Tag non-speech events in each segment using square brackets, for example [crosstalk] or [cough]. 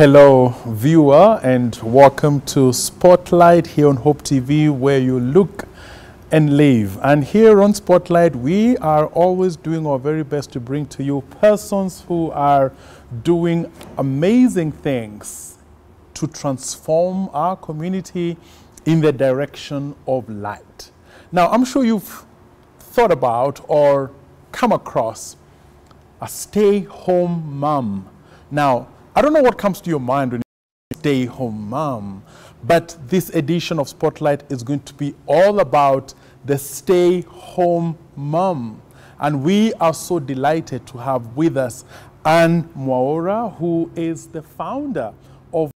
Hello, viewer, and welcome to Spotlight here on Hope TV, where you look and live. And here on Spotlight, we are always doing our very best to bring to you persons who are doing amazing things to transform our community in the direction of light. Now, I'm sure you've thought about or come across a stay home mom. Now, I don't know what comes to your mind when you stay home mom, but this edition of Spotlight is going to be all about the stay home mom. And we are so delighted to have with us Anne Mwaura, who is the founder of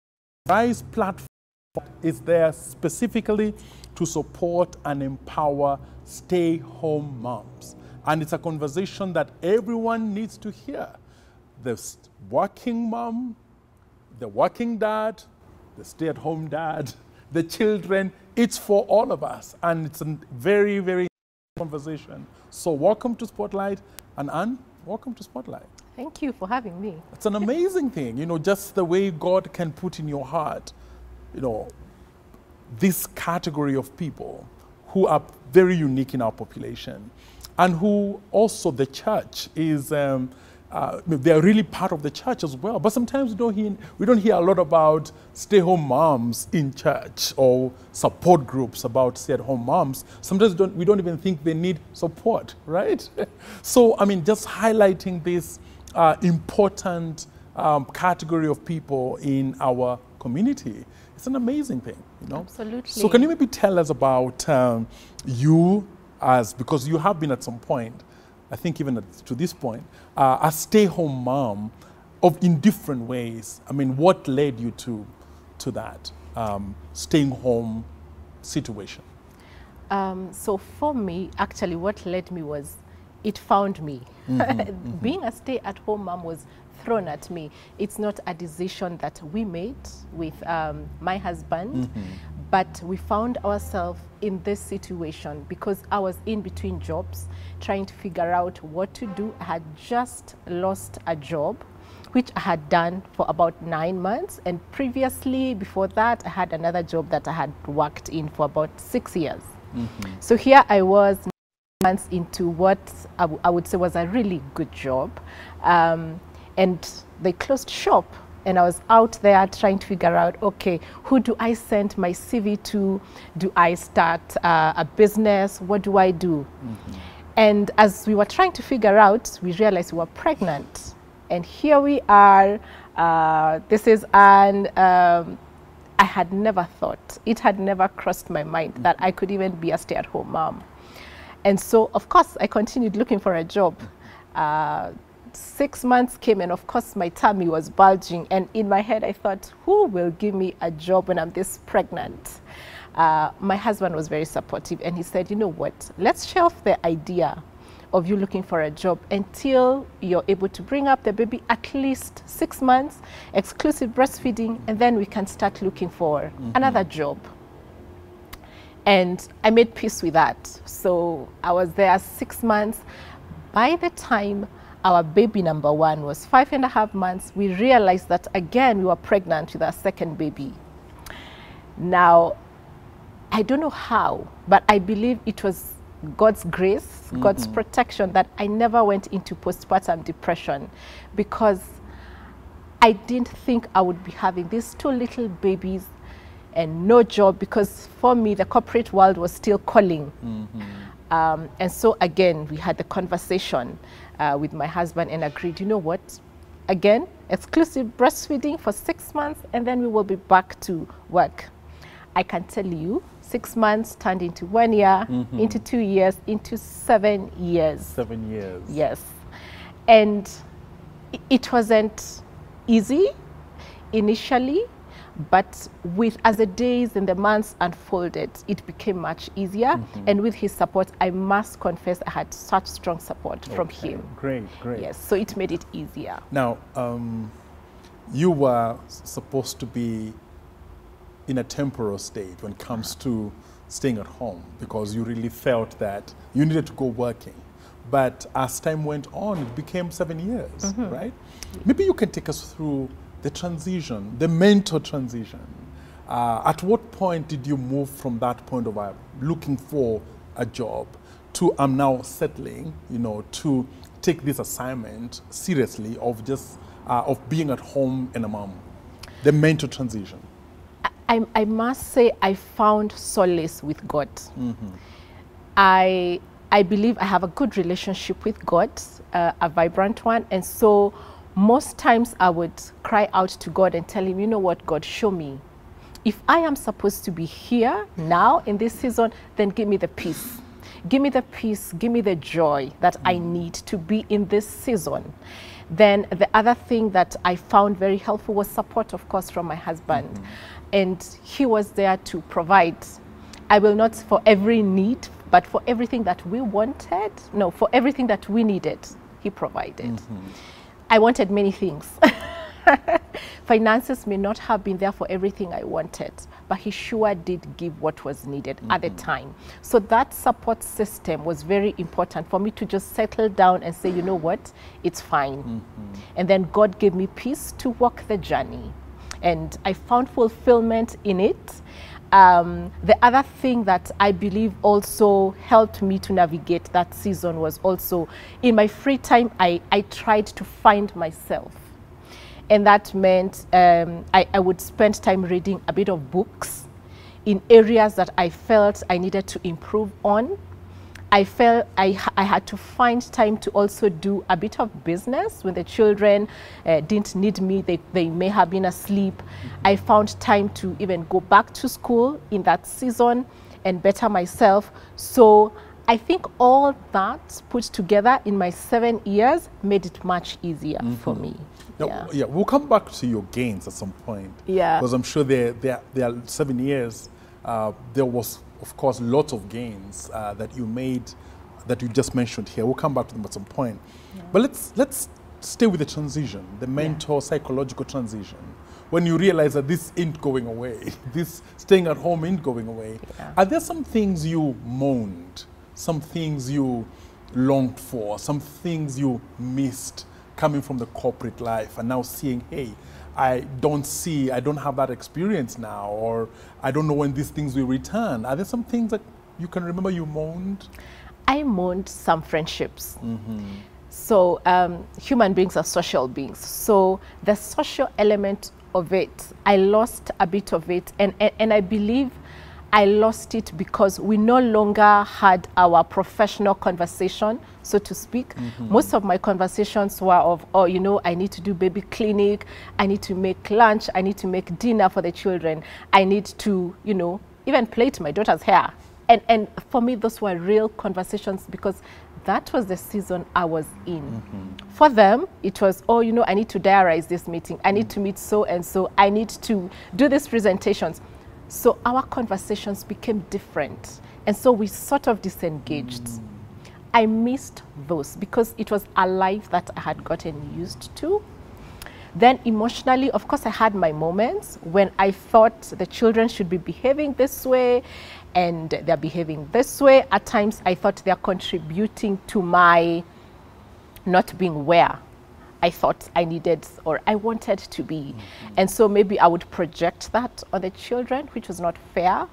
Arise Platform, is there specifically to support and empower stay home moms. And it's a conversation that everyone needs to hear. The working mom, the working dad, the stay at home dad, [laughs] the children, it's for all of us. And it's a very, very conversation. So, welcome to Spotlight. And Anne, welcome to Spotlight. Thank you for having me. It's an amazing thing, you know, just the way God can put in your heart, you know, this category of people who are very unique in our population and who also the church is, um, uh, they're really part of the church as well. But sometimes we don't, hear, we don't hear a lot about stay home moms in church or support groups about stay at home moms. Sometimes we don't, we don't even think they need support, right? [laughs] so, I mean, just highlighting this uh, important um, category of people in our community. It's an amazing thing, you know. Absolutely. So can you maybe tell us about um, you as because you have been at some point, I think even to this point, uh, a stay-home mom of in different ways. I mean, what led you to to that um, staying home situation? Um, so for me, actually, what led me was it found me. Mm -hmm, [laughs] Being a stay-at-home mom was thrown at me. It's not a decision that we made with um, my husband, mm -hmm. But we found ourselves in this situation because I was in between jobs, trying to figure out what to do. I had just lost a job which I had done for about nine months. And previously, before that, I had another job that I had worked in for about six years. Mm -hmm. So here I was months into what I, I would say was a really good job. Um, and they closed shop and I was out there trying to figure out, okay, who do I send my CV to? Do I start uh, a business? What do I do? Mm -hmm. And as we were trying to figure out, we realized we were pregnant. And here we are. Uh, this is an, um, I had never thought, it had never crossed my mind mm -hmm. that I could even be a stay at home mom. And so, of course, I continued looking for a job. Uh, six months came and of course my tummy was bulging and in my head I thought who will give me a job when I'm this pregnant? Uh, my husband was very supportive and he said you know what? Let's shelf the idea of you looking for a job until you're able to bring up the baby at least six months exclusive breastfeeding and then we can start looking for mm -hmm. another job. And I made peace with that. So I was there six months. By the time our baby number one was five and a half months, we realized that again we were pregnant with our second baby. Now, I don't know how, but I believe it was God's grace, mm -hmm. God's protection that I never went into postpartum depression because I didn't think I would be having these two little babies and no job because for me the corporate world was still calling. Mm -hmm. um, and so again, we had the conversation uh, with my husband and agreed, you know what, again, exclusive breastfeeding for six months and then we will be back to work. I can tell you, six months turned into one year, mm -hmm. into two years, into seven years. Seven years. Yes. And it wasn't easy initially, but with as the days and the months unfolded, it became much easier. Mm -hmm. And with his support, I must confess, I had such strong support okay. from him. Great, great. Yes, so it made it easier. Now, um, you were supposed to be in a temporal state when it comes to staying at home because you really felt that you needed to go working. But as time went on, it became seven years, mm -hmm. right? Maybe you can take us through the transition, the mentor transition. Uh, at what point did you move from that point of uh, looking for a job to I'm now settling, you know, to take this assignment seriously of just uh, of being at home and a mom, the mentor transition? I, I must say I found solace with God. I, I believe I have a good relationship with God, uh, a vibrant one. And so most times I would cry out to God and tell him, you know what, God, show me. If I am supposed to be here now in this season, then give me the peace. Give me the peace, give me the joy that I need to be in this season. Then the other thing that I found very helpful was support, of course, from my husband. Mm-hmm. And he was there to provide. I will not for every need, but for everything that we wanted, no, for everything that we needed, he provided. Mm-hmm. I wanted many things. [laughs] Finances may not have been there for everything I wanted, but he sure did give what was needed at the mm-hmm. time. So that support system was very important for me to just settle down and say, you know what, it's fine. Mm-hmm. And then God gave me peace to walk the journey. And I found fulfillment in it. Um, the other thing that I believe also helped me to navigate that season was also in my free time, I, I tried to find myself. And that meant um, I, I would spend time reading a bit of books in areas that I felt I needed to improve on. I felt I, I had to find time to also do a bit of business when the children uh, didn't need me, they, they may have been asleep. I found time to even go back to school in that season and better myself. So I think all that put together in my seven years made it much easier for me. Now, Yeah. yeah. we'll come back to your gains at some point. Yeah. Because I'm sure there, there, there are seven years, uh, there was, of course, lots of gains uh, that you made that you just mentioned here. We'll come back to them at some point. But let's, let's stay with the transition, the mental psychological transition. When you realize that this ain't going away, [laughs] this staying at home ain't going away, Yeah. are there some things you moaned, some things you longed for, some things you missed coming from the corporate life and now seeing, hey, I don't see, I don't have that experience now, or I don't know when these things will return. Are there some things that you can remember you moaned? I mourned some friendships. So um, human beings are social beings. So the social element of it, I lost a bit of it, and and, and I believe I lost it because we no longer had our professional conversation, so to speak. Mm-hmm. Most of my conversations were of, oh, you know, I need to do baby clinic, I need to make lunch, I need to make dinner for the children, I need to, you know, even plait my daughter's hair. And, and for me, those were real conversations because that was the season I was in. Mm-hmm. For them, it was, oh, you know, I need to diarize this meeting. I need mm. to meet so and so. I need to do these presentations. So our conversations became different. And so we sort of disengaged. I missed those because it was a life that I had gotten used to. Then emotionally, of course, I had my moments when I thought the children should be behaving this way and they're behaving this way. At times, I thought they're contributing to my not being where I thought I needed or I wanted to be. And so maybe I would project that on the children, which was not fair.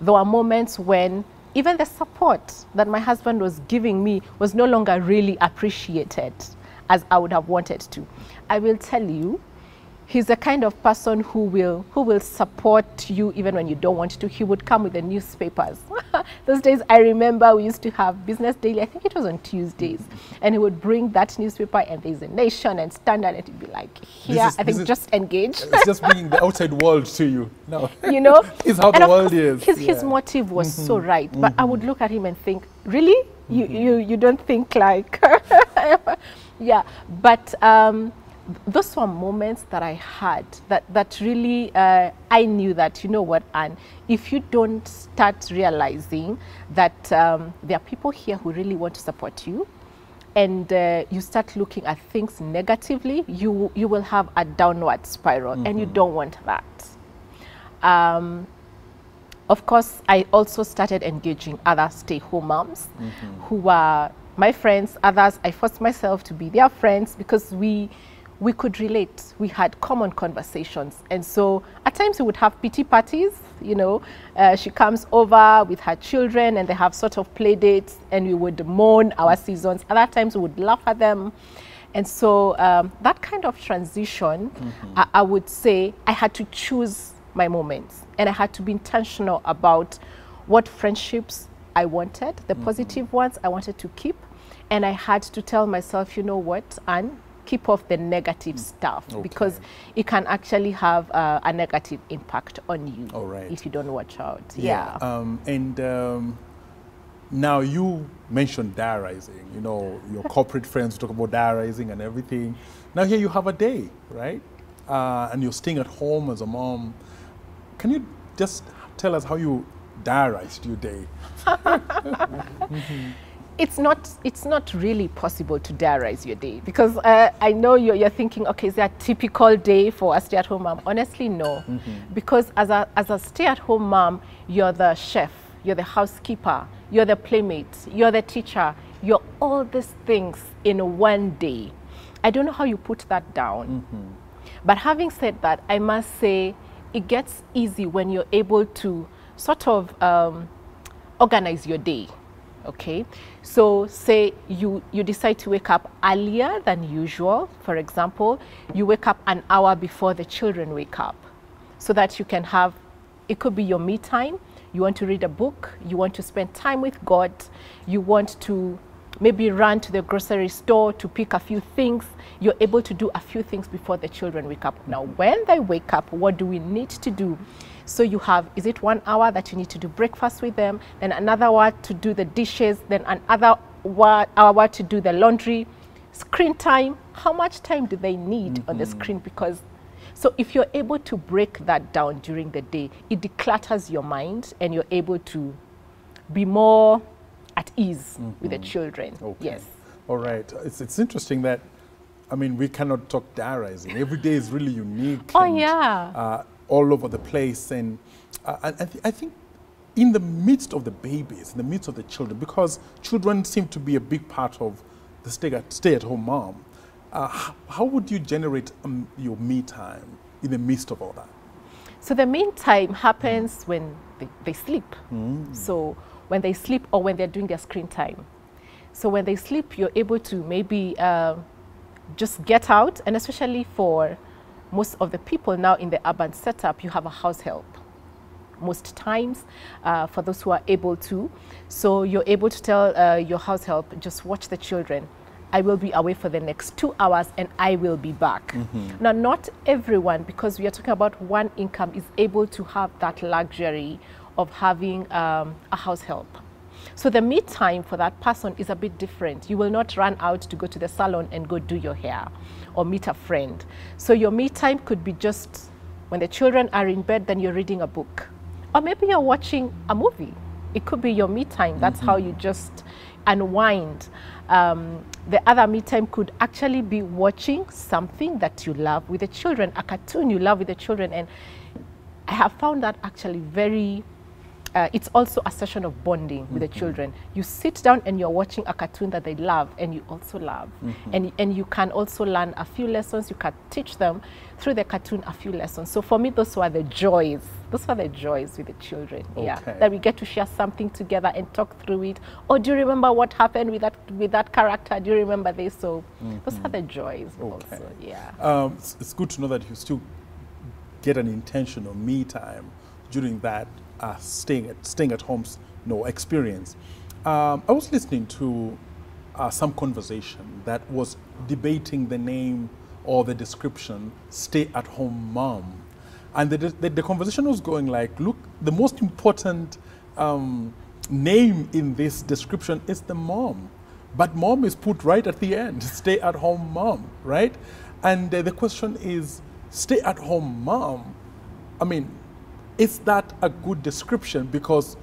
There were moments when even the support that my husband was giving me was no longer really appreciated as I would have wanted to. I will tell you, he's the kind of person who will who will support you even when you don't want to. He would come with the newspapers. [laughs] Those days I remember we used to have Business Daily. I think it was on Tuesdays, and he would bring that newspaper and there's a Nation and Standard, and he'd be like, "Here, is- I think just engage." [laughs] It's just bringing the outside world to you. No. [laughs] you know It's how And the world is. his, his motive was so mm-hmm. right but i would mm-hmm. look at him and think really you mm-hmm. you, you don't think like yeah but um, those were moments that i had that that really uh, i knew that you know what and if you don't start realizing that um, there are people here who really want to support you and uh, you start looking at things negatively, you you will have a downward spiral, and you don't want that. Um, of course, I also started engaging other stay-home moms who were my friends. Others, I forced myself to be their friends because we we could relate. We had common conversations. And so at times we would have pity parties, you know. Uh, she comes over with her children and they have sort of play dates and we would mourn our seasons. Other times we would laugh at them. And so um, that kind of transition, mm -hmm. I, I would say I had to choose my moments and I had to be intentional about what friendships I wanted, the mm -hmm. positive ones I wanted to keep. And I had to tell myself, you know what, Anne, keep off the negative mm. stuff okay. because it can actually have uh, a negative impact on you if you don't watch out. Yeah. yeah. Um, and um, now you mentioned diarising. You know, your [laughs] corporate friends talk about diarising and everything. Now here you have a day, right? Uh, and you're staying at home as a mom. Can you just tell us how you diarized your day? [laughs] [laughs] mm -hmm it's not it's not really possible to diarize your day because uh, I know you're, you're, thinking, okay, is that a typical day for a stay-at-home mom? Honestly, no, mm -hmm. because as a as a stay-at-home mom, you're the chef, you're the housekeeper, you're the playmate, you're the teacher, you're all these things in one day. I don't know how you put that down, mm -hmm. but having said that, I must say it gets easy when you're able to sort of um, organize your day okay? So say you you decide to wake up earlier than usual. For example you wake up an hour before the children wake up so that you can have it could be your me time. You want to read a book. You want to spend time with god. You want to maybe run to the grocery store to pick a few things. You're able to do a few things before the children wake up. Now when they wake up what do we need to do so you have, is it one hour that you need to do breakfast with them, then another hour to do the dishes, then another hour to do the laundry, screen time, how much time do they need mm -hmm. on the screen? Because so if you're able to break that down during the day, it declutters your mind and you're able to be more at ease mm -hmm. with the mm-hmm. children. Okay. Yes. All right. It's, it's interesting that, I mean, we cannot talk diarizing. Every day is really unique. Oh, and, yeah. Uh, all over the place. And uh, I, th I think in the midst of the babies, in the midst of the children, because children seem to be a big part of the stay-at-home mom, uh, how, how, would you generate um, your me time in the midst of all that? So the me time happens mm. when they, they sleep. Mm. So when they sleep or when they're doing their screen time. So when they sleep, you're able to maybe uh, just get out, and especially for most of the people now in the urban setup, you have a house help most times uh, for those who are able to. So you're able to tell uh, your house help, just watch the children. I will be away for the next two hours and I will be back. Mm -hmm. Now, not everyone, because we are talking about one income, is able to have that luxury of having um, a house help. So the me time for that person is a bit different. You will not run out to go to the salon and go do your hair or meet a friend. So your me time could be just when the children are in bed, then you're reading a book. Or maybe you're watching a movie. It could be your me time. That's mm -hmm. how you just unwind. Um, the other me time could actually be watching something that you love with the children, a cartoon you love with the children. And I have found that actually very uh, it's also a session of bonding mm -hmm. with the mm-hmm. children. You sit down and you're watching a cartoon that they love and you also love. Mm -hmm. And, and you can also learn a few lessons. You can teach them through the cartoon a few lessons. So for me, those were the joys. Those were the joys with the children. Okay. Yeah, that we get to share something together and talk through it. Or do you remember what happened with that with that character? Do you remember this? So mm -hmm. those are the joys okay. also. Yeah. Um, it's, it's good to know that you still get an intentional me time during that uh, staying at staying at home's no experience. Um, I was listening to uh, some conversation that was debating the name or the description "stay at home mom," and the, the, the conversation was going like, "Look, the most important um, name in this description is the mom." But mom is put right at the end, [laughs] stay at home mom, right? And uh, the question is, stay at home mom. I mean, is that a good description? Because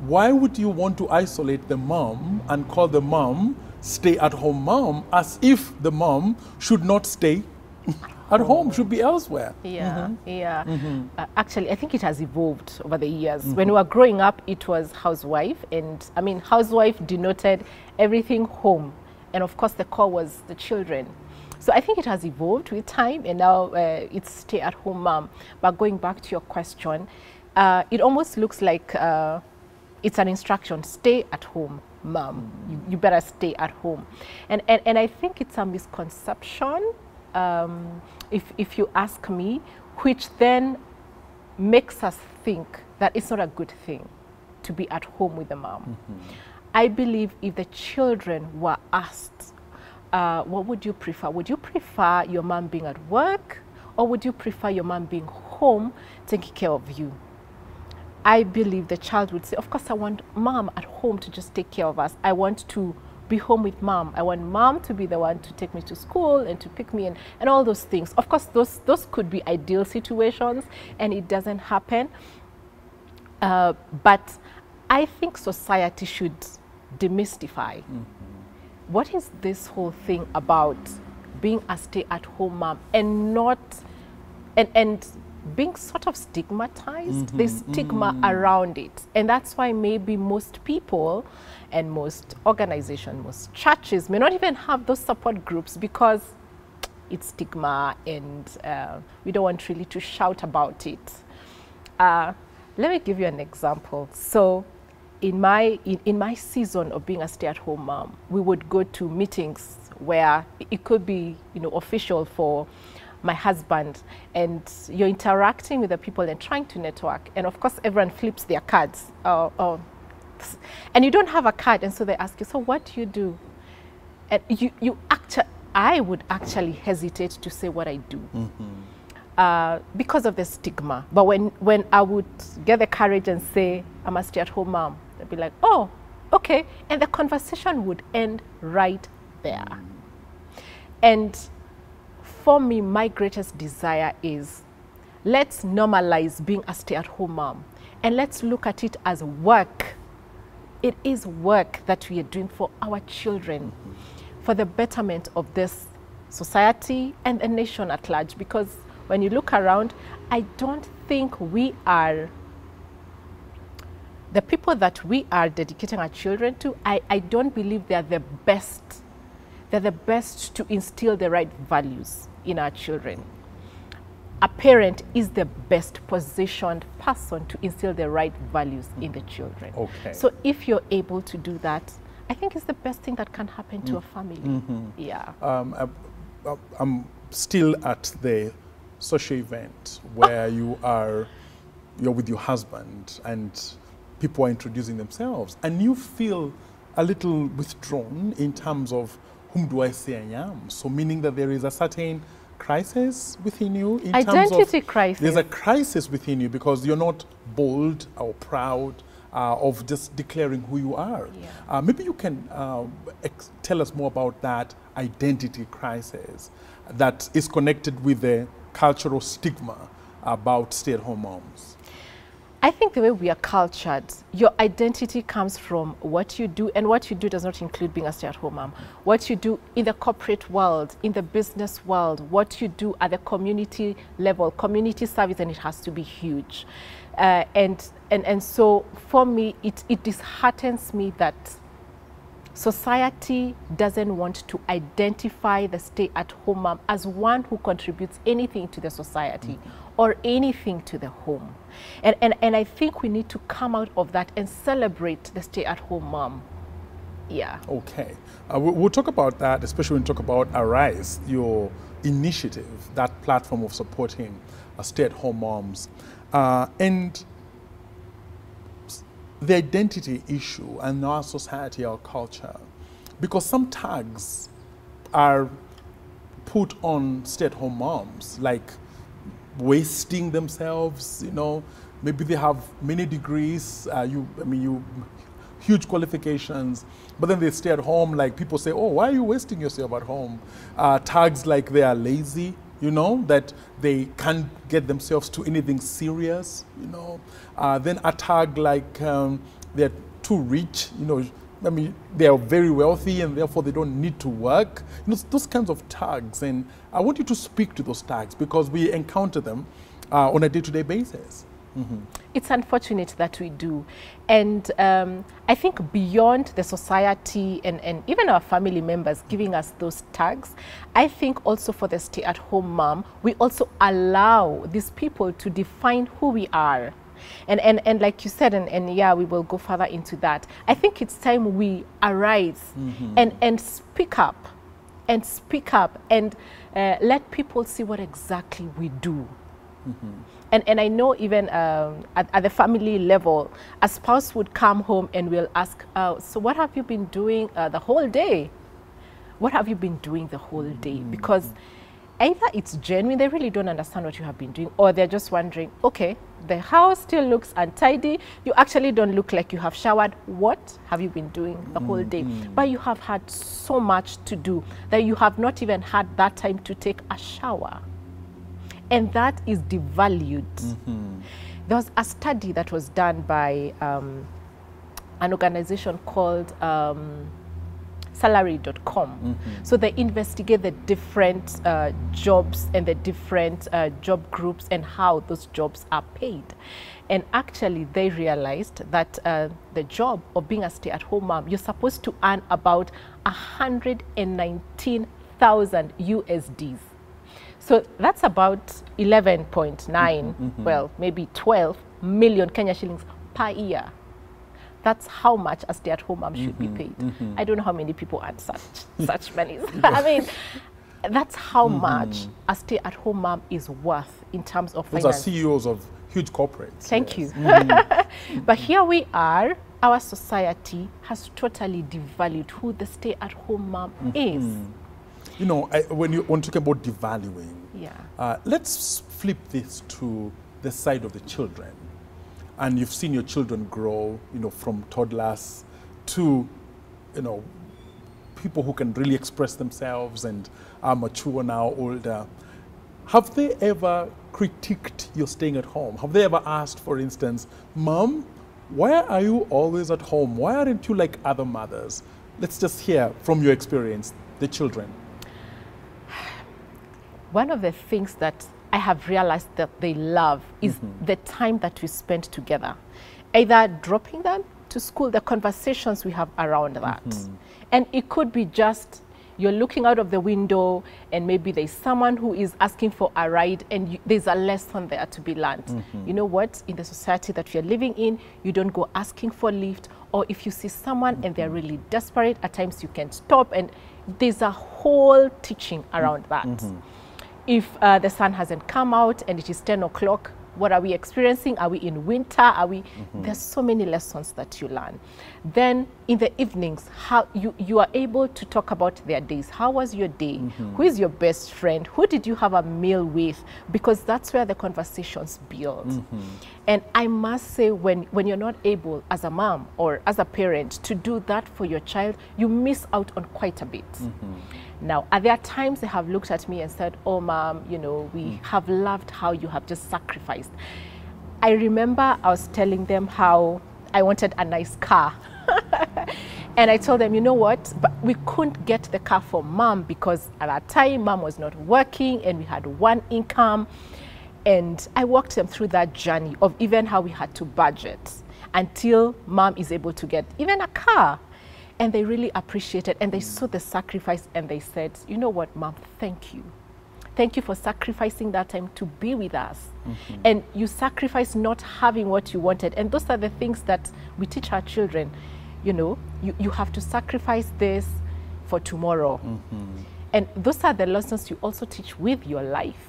why would you want to isolate the mom and call the mom stay at home mom as if the mom should not stay [laughs] at home, should be elsewhere? Yeah, mm -hmm. yeah. Mm -hmm. uh, actually, I think it has evolved over the years. Mm -hmm. When we were growing up, it was housewife. And I mean, housewife denoted everything home. And of course, the core was the children. So I think it has evolved with time, and now uh, it's stay-at-home mom. But going back to your question, uh, it almost looks like uh, it's an instruction: stay at home, mom. You, you better stay at home, and and, and I think it's a misconception. Um, if if you ask me, which then makes us think that it's not a good thing to be at home with the mom. Mm -hmm. I believe if the children were asked uh, what would you prefer? Would you prefer your mom being at work or would you prefer your mom being home taking care of you? I believe the child would say, of course, I want mom at home to just take care of us. I want to be home with mom. I want mom to be the one to take me to school and to pick me and, and all those things. Of course, those, those could be ideal situations and it doesn't happen. Uh, but I think society should demystify mm what is this whole thing about being a stay-at-home mom and not and and being sort of stigmatized? Mm -hmm, there's stigma mm -hmm. around it. And that's why maybe most people and most organizations most churches may not even have those support groups because it's stigma and uh, we don't want really to shout about it. Uh, let me give you an example. So in my, in, in my season of being a stay-at-home mom, we would go to meetings where it could be, you know, official for my husband and you're interacting with the people and trying to network. And of course, everyone flips their cards. Uh, uh, and you don't have a card. And so they ask you, so what do you do? And you, you actually, I would actually hesitate to say what I do. Mm -hmm. uh, because of the stigma. But when, when I would get the courage and say, I'm a stay-at-home mom, They'd be like, oh, okay. And the conversation would end right there. And for me, my greatest desire is let's normalize being a stay-at-home mom and let's look at it as work. It is work that we are doing for our children, for the betterment of this society and the nation at large. Because when you look around, I don't think we are the people that we are dedicating our children to, I, I don't believe they're the best. They're the best to instill the right values in our children. A parent is the best positioned person to instill the right values in the children. Okay. So if you're able to do that, I think it's the best thing that can happen to mm. a family. Mm -hmm. Yeah. Um, I, I'm still at the social event where you are, you're with your husband and people are introducing themselves. And you feel a little withdrawn in terms of whom do I say I am? So meaning that there is a certain crisis within you in Identity of, crisis. There's a crisis within you because you're not bold or proud uh, of just declaring who you are. Yeah. Uh, maybe you can uh, tell us more about that identity crisis that is connected with the cultural stigma about stay-at-home moms. I think the way we are cultured, your identity comes from what you do, and what you do does not include being a stay-at-home mom. What you do in the corporate world, in the business world, what you do at the community level, community service, and it has to be huge. Uh, and, and, and so for me, it, it disheartens me that society doesn't want to identify the stay-at-home mom as one who contributes anything to the society mm -hmm or anything to the home. And, and, and I think we need to come out of that and celebrate the stay-at-home mom. Yeah. Okay. Uh, we'll talk about that, especially when we talk about Arise, your initiative, that platform of supporting uh, stay-at-home moms. Uh, and the identity issue and our society, our culture, because some tags are put on stay-at-home moms, like wasting themselves, you know, maybe they have many degrees, uh, you, I mean, you, huge qualifications, but then they stay at home, like people say, oh, why are you wasting yourself at home? Uh, tags like they are lazy, you know, that they can't get themselves to anything serious, you know. Uh, then a tag like um, they're too rich, you know, I mean, they are very wealthy and therefore they don't need to work. You know, those kinds of tags. And I want you to speak to those tags because we encounter them uh, on a day-to-day -day basis. Mm -hmm. it's unfortunate that we do. And um, I think beyond the society and, and even our family members giving us those tags, I think also for the stay at home mom, we also allow these people to define who we are. And, and, and like you said, and, and yeah, we will go further into that. I think it's time we arise and, and speak up and speak up and uh, let people see what exactly we do. And, and I know even um, at, at the family level, a spouse would come home and will ask, uh, so what have you been doing uh, the whole day? What have you been doing the whole day? Because either it's genuine, they really don't understand what you have been doing, or they're just wondering, okay, the house still looks untidy. You actually don't look like you have showered. What have you been doing the whole day? But you have had so much to do that you have not even had that time to take a shower. And that is devalued. There was a study that was done by um, an organization called um, salary.com. So they investigate the different uh, jobs and the different uh, job groups and how those jobs are paid. And actually, they realized that uh, the job of being a stay at home mom, you're supposed to earn about 119,000 USDs. So that's about 11.9, well, maybe 12 million Kenya shillings per year. That's how much a stay-at-home mom should be mm-hmm, paid. Mm-hmm. I don't know how many people earn such [laughs] such money. [laughs] I mean, that's how mm-hmm. much a stay-at-home mom is worth in terms of Those are. CEOs of huge corporates. Thank yes. you. [laughs] but here we are. Our society has totally devalued who the stay-at-home mom is. You know, I, when you when talking about devaluing, Yeah. uh, let's flip this to the side of the children. And you've seen your children grow, you know, from toddlers to, you know, people who can really express themselves and are mature now, older. Have they ever critiqued your staying at home? Have they ever asked, for instance, Mom, why are you always at home? Why aren't you like other mothers? Let's just hear from your experience, the children. One of the things that I have realized that they love is mm-hmm. the time that we spend together. Either dropping them to school, the conversations we have around that. Mm-hmm. And it could be just you're looking out of the window and maybe there's someone who is asking for a ride and you, there's a lesson there to be learned. Mm-hmm. You know what? In the society that we are living in, you don't go asking for lift or if you see someone and they're really desperate, at times you can stop and there's a whole teaching around that if uh, the sun hasn't come out and it is 10 o'clock, what are we experiencing? Are we in winter? Are we? Mm-hmm. There's so many lessons that you learn. Then in the evenings, how you, you are able to talk about their days. How was your day? Mm-hmm. Who is your best friend? Who did you have a meal with? Because that's where the conversations build. Mm-hmm. And I must say, when, when you're not able as a mom or as a parent to do that for your child, you miss out on quite a bit. Now, are there times they have looked at me and said, Oh, mom, you know, we hmm. have loved how you have just sacrificed. I remember I was telling them how I wanted a nice car. [laughs] and I told them, you know what? But we couldn't get the car for mom because at that time, mom was not working and we had one income. And I walked them through that journey of even how we had to budget until mom is able to get even a car. And they really appreciated and they saw the sacrifice and they said, you know what, mom, thank you. Thank you for sacrificing that time to be with us. And you sacrifice not having what you wanted. And those are the things that we teach our children. You know, you, you have to sacrifice this for tomorrow. And those are the lessons you also teach with your life.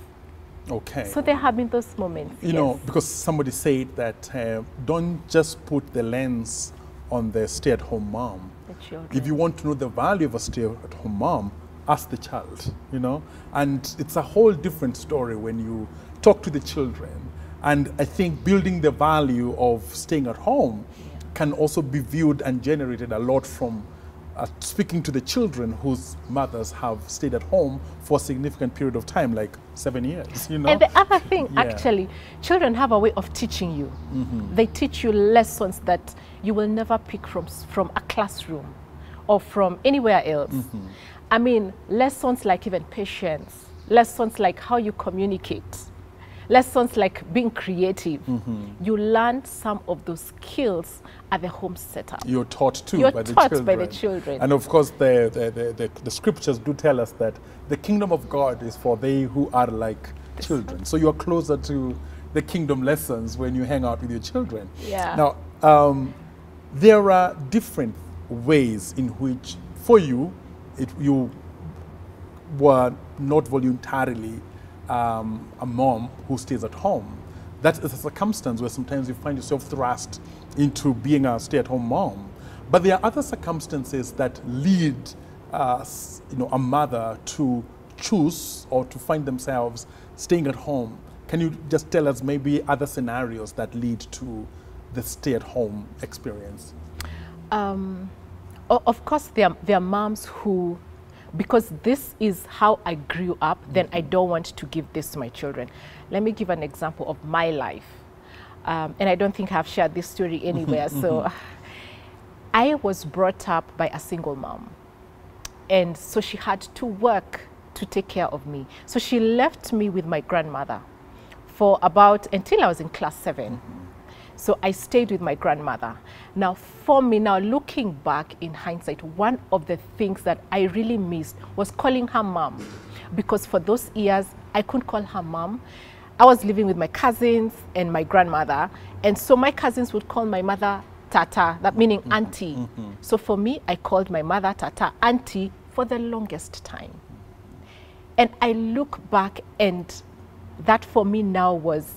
Okay. So there have been those moments. You know, because somebody said that uh, don't just put the lens on the stay at home mom. The children. If you want to know the value of a stay at home mom, ask the child, you know? And it's a whole different story when you talk to the children. And I think building the value of staying at home can also be viewed and generated a lot from speaking to the children whose mothers have stayed at home for a significant period of time, like seven years, you know? And the other thing, Yeah. actually, children have a way of teaching you. Mm-hmm. They teach you lessons that you will never pick from, from a classroom or from anywhere else. Mm-hmm. I mean, lessons like even patience, lessons like how you communicate. Lessons like being creative. You learn some of those skills at the home setup. You're taught too You're by the children. by the children. And of course, the, the, the, the, the scriptures do tell us that the kingdom of God is for they who are like children. So you're closer to the kingdom lessons when you hang out with your children. Yeah. Now, um, there are different ways in which, for you, it, you were not voluntarily um, a mom who stays at home. That is a circumstance where sometimes you find yourself thrust into being a stay-at-home mom. But there are other circumstances that lead, uh, you know, a mother to choose or to find themselves staying at home. Can you just tell us maybe other scenarios that lead to the stay-at-home experience? Um, of course, there are, there are moms who, because this is how I grew up, then I mm-hmm. don't want to give this to my children. Let me give an example of my life. Um, and I don't think I've shared this story anywhere. [laughs] so mm-hmm. [laughs] I was brought up by a single mom. And so she had to work to take care of me. So she left me with my grandmother for about until I was in class 7 mm-hmm. So I stayed with my grandmother. Now, for me, now looking back in hindsight, one of the things that I really missed was calling her mom. Because for those years, I couldn't call her mom. I was living with my cousins and my grandmother. And so my cousins would call my mother Tata, that meaning mm-hmm. auntie. Mm-hmm. So for me, I called my mother Tata auntie for the longest time. And I look back, and that for me now was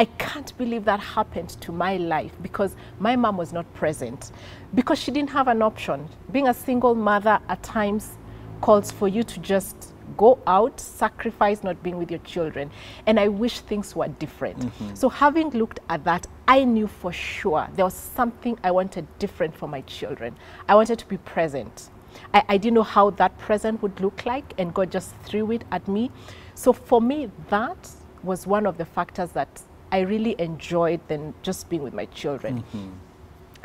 I can't believe that happened to my life because my mom was not present because she didn't have an option. Being a single mother at times calls for you to just go out, sacrifice not being with your children. And I wish things were different. Mm-hmm. So, having looked at that, I knew for sure there was something I wanted different for my children. I wanted to be present. I, I didn't know how that present would look like, and God just threw it at me. So, for me, that was one of the factors that I really enjoyed than just being with my children. Mm-hmm.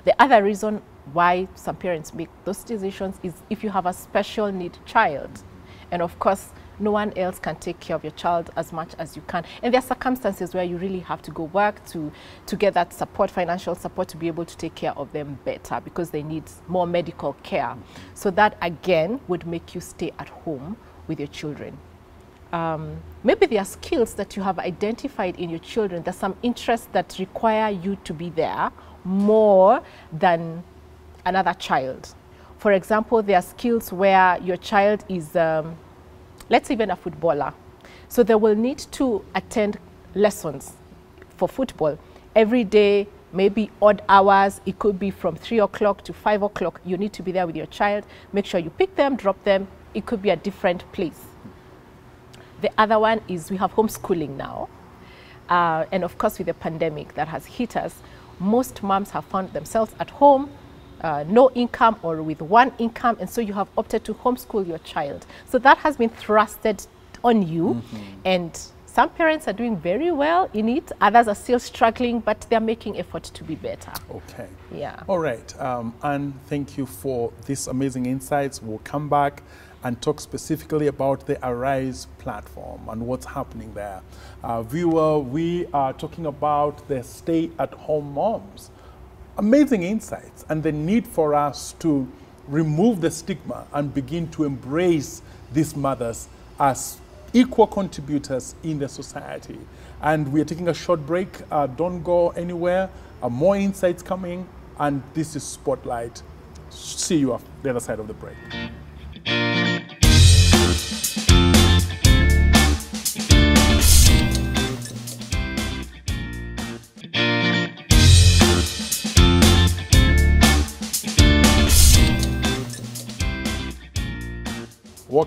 The other reason why some parents make those decisions is if you have a special need child. Mm-hmm. And of course, no one else can take care of your child as much as you can. And there are circumstances where you really have to go work to, to get that support, financial support, to be able to take care of them better because they need more medical care. Mm-hmm. So that again would make you stay at home with your children um, maybe there are skills that you have identified in your children. There's some interests that require you to be there more than another child. For example, there are skills where your child is, um, let's say, even a footballer. So they will need to attend lessons for football every day, maybe odd hours. It could be from three o'clock to five o'clock. You need to be there with your child. Make sure you pick them, drop them. It could be a different place. The other one is we have homeschooling now. Uh, and of course, with the pandemic that has hit us, most moms have found themselves at home, uh, no income or with one income, and so you have opted to homeschool your child. So that has been thrusted on you, and some parents are doing very well in it, others are still struggling, but they're making effort to be better. Okay. Yeah. All right. Um, Anne, thank you for these amazing insights. We'll come back and talk specifically about the Arise platform and what's happening there. Uh, viewer, we are talking about the stay at home moms. Amazing insights and the need for us to remove the stigma and begin to embrace these mothers as equal contributors in the society. And we are taking a short break. Uh, don't go anywhere. Uh, more insights coming. And this is Spotlight. See you on the other side of the break.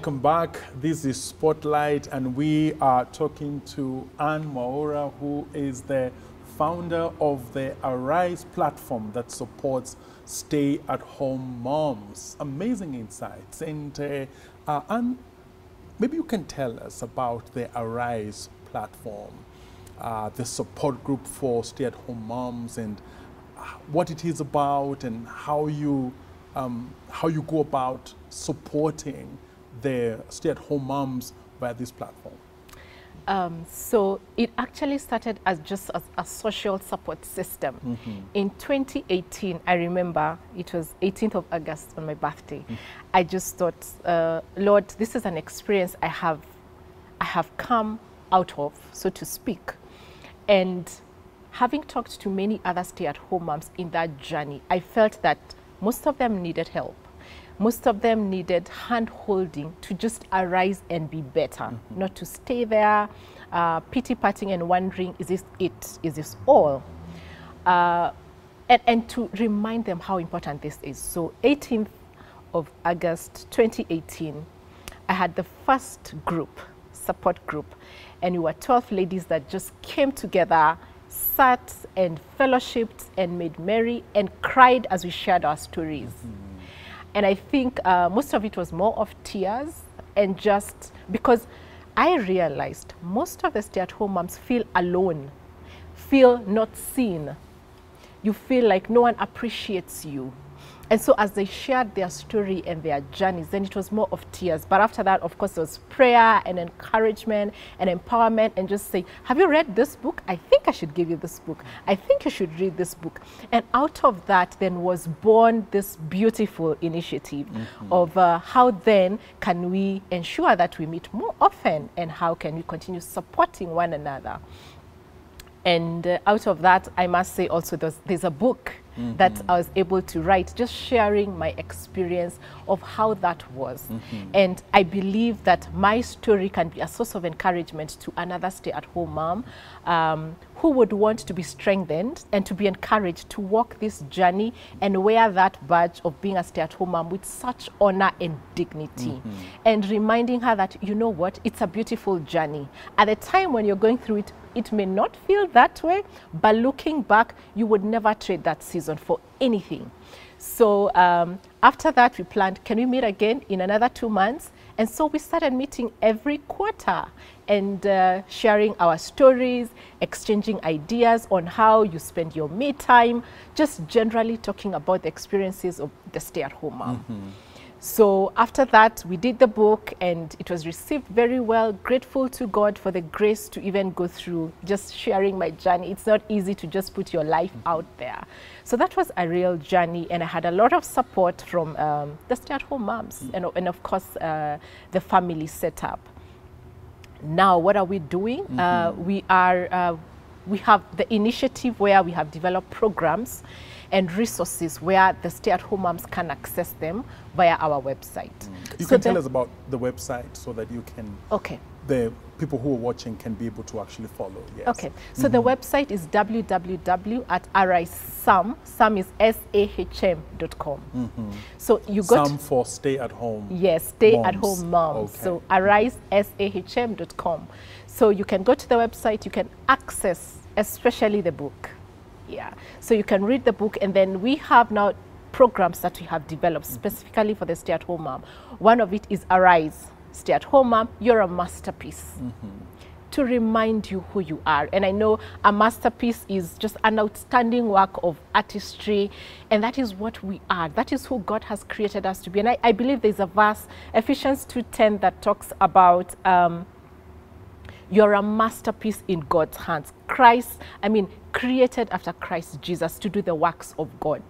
Welcome back. This is Spotlight, and we are talking to Anne Mwaura, who is the founder of the Arise platform that supports stay at home moms. Amazing insights. And uh, uh, Anne, maybe you can tell us about the Arise platform, uh, the support group for stay at home moms, and uh, what it is about, and how you, um, how you go about supporting the stay at home moms via this platform. Um, so it actually started as just as a social support system. In 2018, I remember it was 18th of August on my birthday. I just thought, uh, Lord, this is an experience I have, I have come out of, so to speak. And having talked to many other stay-at-home moms in that journey, I felt that most of them needed help. Most of them needed hand holding to just arise and be better, not to stay there, uh, pity patting and wondering, is this it? Is this all? Uh, and, and to remind them how important this is. So 18th of August 2018, I had the first group, support group, and we were 12 ladies that just came together, sat and fellowshipped and made merry and cried as we shared our stories. And I think uh, most of it was more of tears and just because I realized most of the stay at home moms feel alone, feel not seen. You feel like no one appreciates you. And so as they shared their story and their journeys, then it was more of tears. But after that, of course, there was prayer and encouragement and empowerment and just say, have you read this book? I think I should give you this book. I think you should read this book. And out of that then was born this beautiful initiative of uh, how then can we ensure that we meet more often and how can we continue supporting one another. And uh, out of that, I must say also there's, there's a book that mm-hmm. I was able to write, just sharing my experience of how that was. Mm-hmm. And I believe that my story can be a source of encouragement to another stay at home mom um, who would want to be strengthened and to be encouraged to walk this journey and wear that badge of being a stay at home mom with such honor and dignity. Mm-hmm. And reminding her that, you know what, it's a beautiful journey. At the time when you're going through it, it may not feel that way, but looking back, you would never trade that season for anything. So um, after that, we planned, can we meet again in another two months? And so we started meeting every quarter and uh, sharing our stories, exchanging ideas on how you spend your me time, just generally talking about the experiences of the stay at home mom. So after that, we did the book and it was received very well. Grateful to God for the grace to even go through just sharing my journey. It's not easy to just put your life out there. So that was a real journey and I had a lot of support from um, the stay-at-home moms and, and of course uh, the family setup. Now, what are we doing? Uh, we are, uh, we have the initiative where we have developed programs and resources where the stay-at-home moms can access them via our website. Mm. You So can tell us about the website so that you can, Okay. the people who are watching can be able to actually follow. Yes. Okay, so the mm-hmm. website is www at risam, sam is S-A-H-M.com. Mm-hmm. So you got, Some for stay at home. yes, stay-at-home moms. Okay. So arise, S-A-H-M.com. So you can go to the website, you can access especially the book. Yeah, so you can read the book and then we have now programs that we have developed specifically for the stay-at-home mom. One of it is Arise, stay-at-home mom, you're a masterpiece to remind you who you are. And I know a masterpiece is just an outstanding work of artistry, and that is what we are. That is who God has created us to be. And I, I believe there's a verse, Ephesians 2.10, that talks about um, you're a masterpiece in God's hands. Christ, I mean, created after Christ Jesus to do the works of God.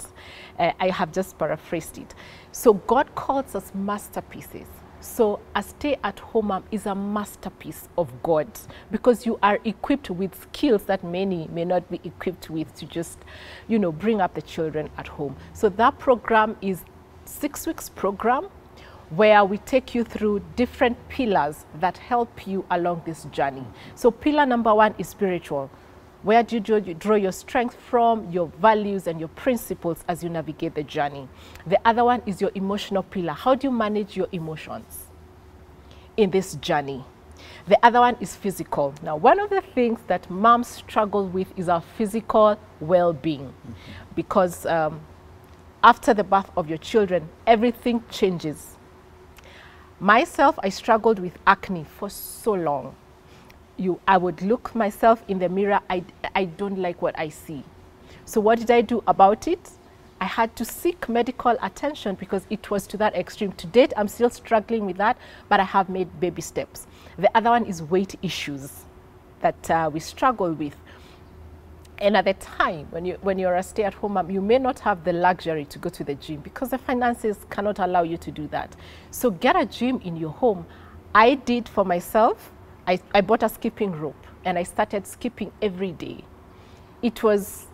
Uh, I have just paraphrased it. So God calls us masterpieces. So a stay-at-home mom is a masterpiece of God because you are equipped with skills that many may not be equipped with to just, you know, bring up the children at home. So that program is six weeks program where we take you through different pillars that help you along this journey. So pillar number one is spiritual. Where do you draw, your strength from, your values and your principles as you navigate the journey? The other one is your emotional pillar. How do you manage your emotions in this journey? The other one is physical. Now, one of the things that moms struggle with is our physical well-being because um, after the birth of your children, everything changes. Myself, I struggled with acne for so long. You, I would look myself in the mirror, I, I don't like what I see. So what did I do about it? I had to seek medical attention because it was to that extreme. To date, I'm still struggling with that, but I have made baby steps. The other one is weight issues. that uh, we struggle with. And at the time, when, you, when you're a stay-at-home mom, you may not have the luxury to go to the gym because the finances cannot allow you to do that. So get a gym in your home. I did for myself. I, I bought a skipping rope and I started skipping every day. It was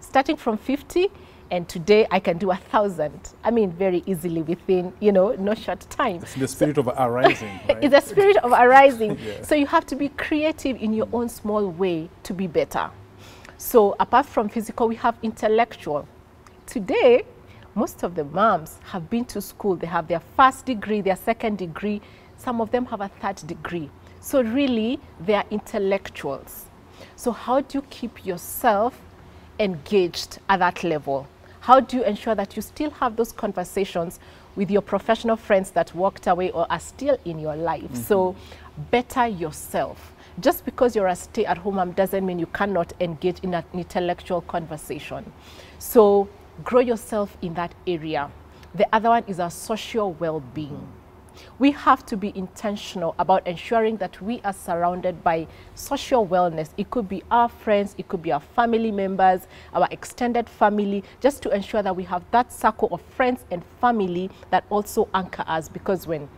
starting from 50 and today I can do a thousand. I mean, very easily within, you know, no short time. It's the spirit so, of arising. Right? it's the spirit of arising. [laughs] [laughs] yeah. So you have to be creative in your own small way to be better. So apart from physical, we have intellectual. Today, most of the moms have been to school. They have their first degree, their second degree. Some of them have a third degree. So really, they are intellectuals. So how do you keep yourself engaged at that level? How do you ensure that you still have those conversations with your professional friends that walked away or are still in your life? Mm -hmm. So better yourself just because you're a stay-at-home mom doesn't mean you cannot engage in an intellectual conversation. So grow yourself in that area. The other one is our social well-being. We have to be intentional about ensuring that we are surrounded by social wellness. It could be our friends, it could be our family members, our extended family, just to ensure that we have that circle of friends and family that also anchor us because when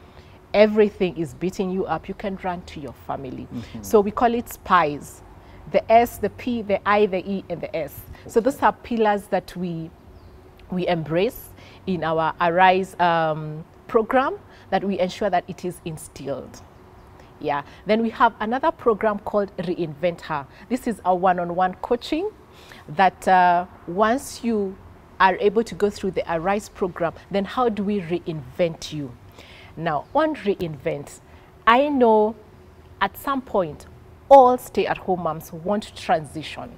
everything is beating you up, you can run to your family. Mm -hmm. So we call it SPIES. The S, the P, the I, the E, and the S. So those are pillars that we, we embrace in our Arise um, program that we ensure that it is instilled. Yeah. Then we have another program called Reinvent Her. This is a one-on-one -on -one coaching that uh, once you are able to go through the Arise program, then how do we reinvent you? Now, on reinvent, I know at some point all stay-at-home moms want to transition.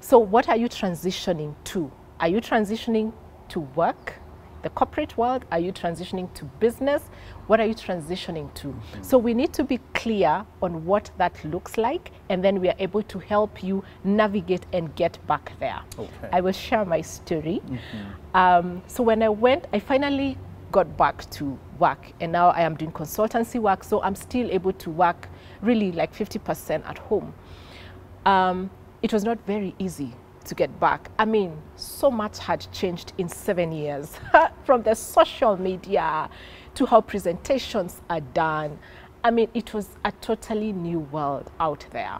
So what are you transitioning to? Are you transitioning to work, the corporate world? Are you transitioning to business? What are you transitioning to? Mm -hmm. So we need to be clear on what that looks like, and then we are able to help you navigate and get back there. Okay. I will share my story. Mm -hmm. um, so when I went, I finally got back to work and now I am doing consultancy work so I'm still able to work really like 50% at home. Um, it was not very easy to get back. I mean, so much had changed in seven years [laughs] from the social media to how presentations are done. I mean, it was a totally new world out there.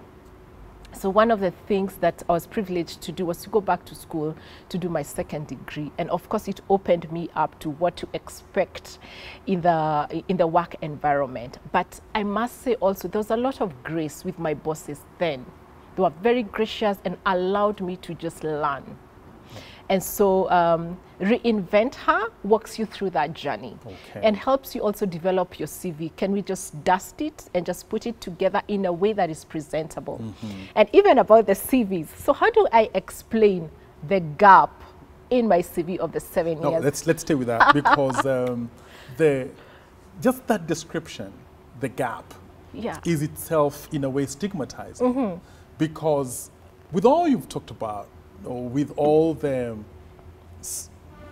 So one of the things that I was privileged to do was to go back to school to do my second degree. And of course, it opened me up to what to expect in the, in the work environment. But I must say also, there was a lot of grace with my bosses then. They were very gracious and allowed me to just learn. And so um, Reinvent Her walks you through that journey okay. and helps you also develop your CV. Can we just dust it and just put it together in a way that is presentable? Mm -hmm. And even about the CVs. So how do I explain the gap in my CV of the seven no, years? Let's, let's stay with that [laughs] because um, the, just that description, the gap, yeah. is itself in a way stigmatizing. Mm -hmm. Because with all you've talked about, or with all the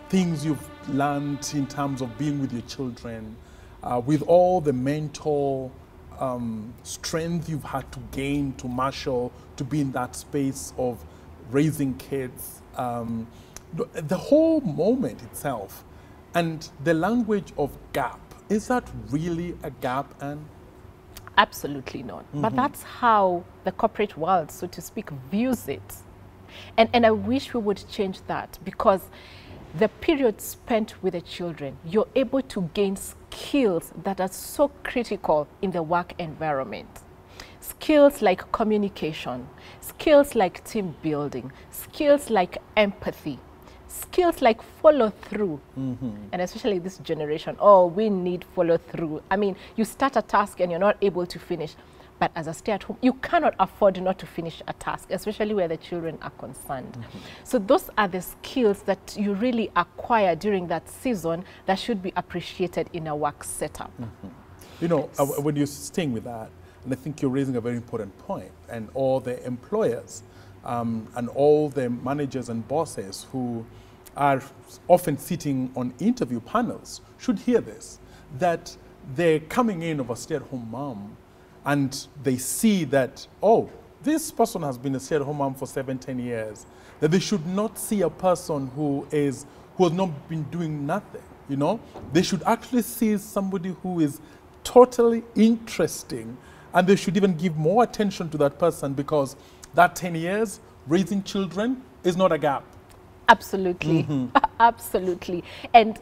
things you've learned in terms of being with your children, uh, with all the mental um, strength you've had to gain to marshal to be in that space of raising kids, um, the whole moment itself, and the language of gap, is that really a gap, Anne? Absolutely not. Mm -hmm. But mm-hmm. that's how the corporate world, so to speak, views it. And, and I wish we would change that because the period spent with the children, you're able to gain skills that are so critical in the work environment. Skills like communication, skills like team building, skills like empathy, skills like follow through. Mm -hmm. And especially this generation, oh, we need follow through. I mean, you start a task and you're not able to finish. But as a stay-at-home, you cannot afford not to finish a task, especially where the children are concerned. Mm -hmm. So those are the skills that you really acquire during that season that should be appreciated in a work setup. Mm -hmm. You know, uh, when you're staying with that, and I think you're raising a very important point, and all the employers um, and all the managers and bosses who are often sitting on interview panels should hear this, that the coming in of a stay-at-home mom and they see that, oh, this person has been a stay at home mom for seven, ten years, that they should not see a person who is who has not been doing nothing. You know, they should actually see somebody who is totally interesting, and they should even give more attention to that person because that 10 years raising children is not a gap. Absolutely. Mm-hmm. [laughs] Absolutely. And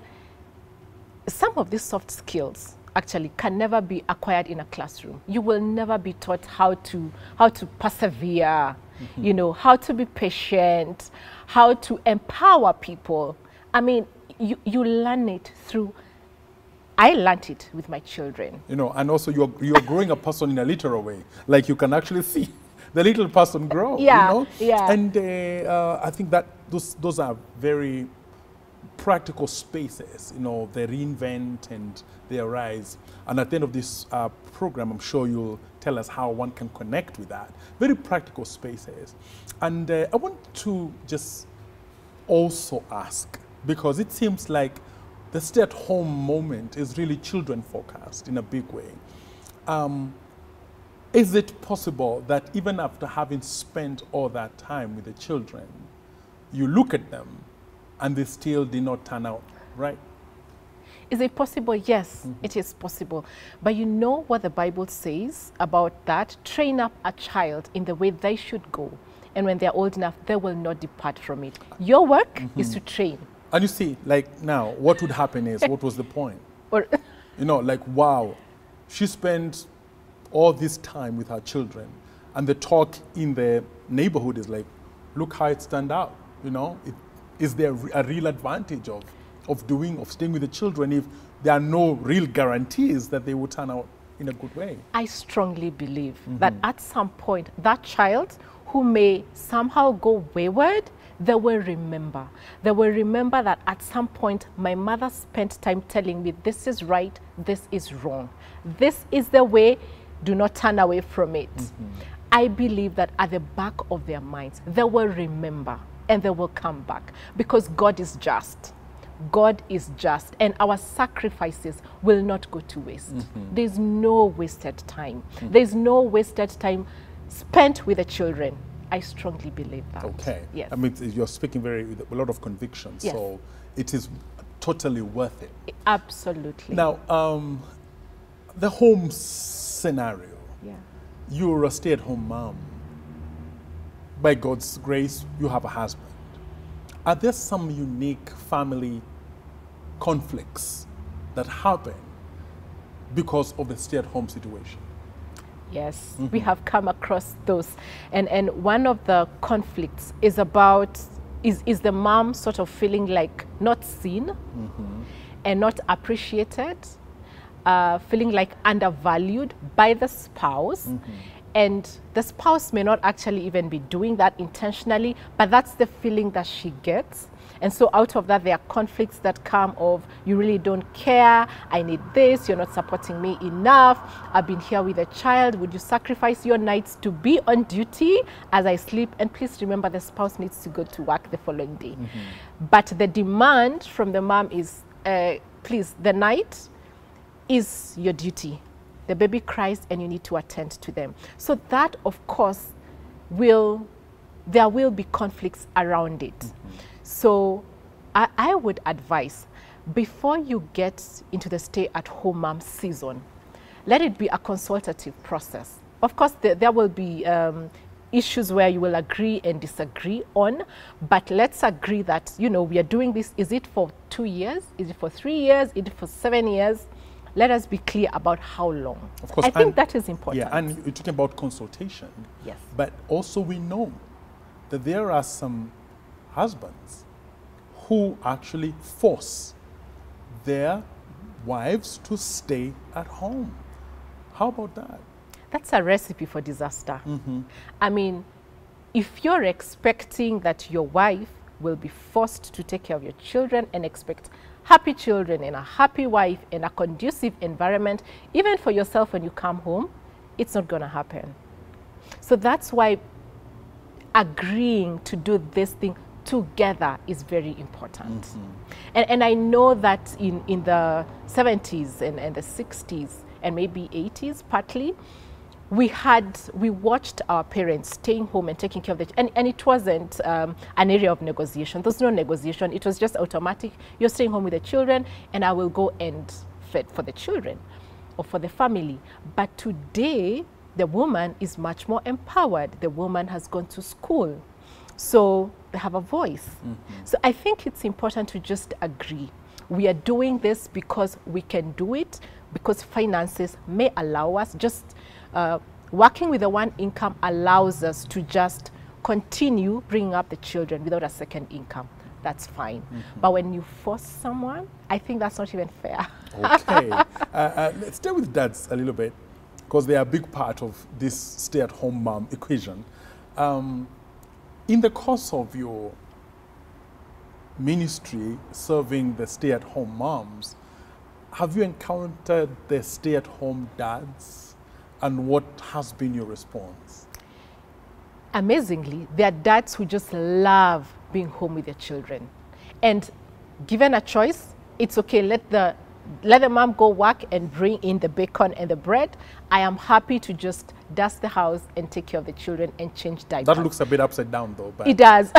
some of these soft skills actually can never be acquired in a classroom. You will never be taught how to how to persevere, you know, how to be patient, how to empower people. I mean, you, you learn it through I learned it with my children. You know, and also you're, you're growing a person in a literal way. Like you can actually [laughs] see the little person grow. Yeah, You know? yeah. And uh, uh, I think that those, those are very practical spaces. You know, they reinvent and they arise. And at the end of this uh, program, I'm sure you'll tell us how one can connect with that. Very practical spaces. And uh, I want to just also ask, because it seems like the stay at home moment is really children focused in a big way. Um, is it possible that even after having spent all that time with the children, you look at them and they still did not turn out right? Is it possible? Yes, mm-hmm. it is possible. But you know what the Bible says about that? Train up a child in the way they should go. And when they're old enough, they will not depart from it. Your work mm-hmm. is to train. And you see, like now, what would happen is, what was the point? [laughs] Or [laughs] You know, like, wow, she spent all this time with her children, and the talk in the neighborhood is like, look how it turned out. You know, it, is there a real advantage of, of doing, of staying with the children if there are no real guarantees that they will turn out in a good way? I strongly believe mm-hmm. that at some point, that child who may somehow go wayward, they will remember. They will remember that at some point, my mother spent time telling me this is right, this is wrong. This is the way, do not turn away from it. Mm-hmm. I believe that at the back of their minds, they will remember and they will come back because God is just. God is just, and our sacrifices will not go to waste. There's no wasted time. There's no wasted time spent with the children. I strongly believe that. Okay. Yes. I mean, you're speaking very with a lot of conviction, Yes. so it is totally worth it. Absolutely. Now, um, the home scenario. Yeah. You're a stay-at-home mom. By God's grace, you have a husband. Are there some unique family conflicts that happen because of the stay-at-home situation? Yes, we mm-hmm. have come across those. And, and one of the conflicts is about, is, is the mom sort of feeling like not seen mm-hmm. and not appreciated, uh, feeling like undervalued by the spouse. Mm-hmm. And the spouse may not actually even be doing that intentionally, but that's the feeling that she gets. And so out of that, there are conflicts that come of you really don't care. I need this. You're not supporting me enough. I've been here with a child. Would you sacrifice your nights to be on duty as I sleep? And please remember, the spouse needs to go to work the following day. But the demand from the mom is, uh, please, the night is your duty. The baby cries and you need to attend to them. So that, of course, will there will be conflicts around it. So I, I would advise before you get into the stay at home mom season, let it be a consultative process. Of course, there, there will be um, issues where you will agree and disagree on, but let's agree that, you know, we are doing this. Is it for two years? Is it for three years? Is it for seven years? Let us be clear about how long. Of course, I think that is important. Yeah, and you're talking about consultation. Yes. But also we know that there are some husbands who actually force their wives to stay at home. How about that? That's a recipe for disaster. Mm-hmm. I mean, if you're expecting that your wife will be forced to take care of your children and expect happy children and a happy wife in a conducive environment, even for yourself when you come home, it's not going to happen. So that's why agreeing to do this thing together is very important. Mm-hmm. And, and I know that in, in the 70s and, and the 60s and maybe 80s, partly, we had we watched our parents staying home and taking care of the and, and it wasn't um, an area of negotiation. There's no negotiation. It was just automatic. You're staying home with the children and i will go and fed for the children or for the family. But today the woman is much more empowered. The woman has gone to school. So they have a voice. Mm -hmm. so i think it's important to just agree. We are doing this because we can do it because finances may allow us. Just uh, working with the one income allows us to just continue bringing up the children without a second income. That's fine. Mm -hmm. But when you force someone, I think that's not even fair. okay. [laughs] uh, uh, let's stay with dads a little bit because they are a big part of this stay-at-home mom equation. Um, in the course of your ministry serving the stay-at-home moms, have you encountered the stay-at-home dads and what has been your response? Amazingly, there are dads who just love being home with their children. And given a choice, it's okay, let the let the mom go work and bring in the bacon and the bread. I am happy to just dust the house and take care of the children and change diapers. That looks a bit upside down though. But. It does. [laughs]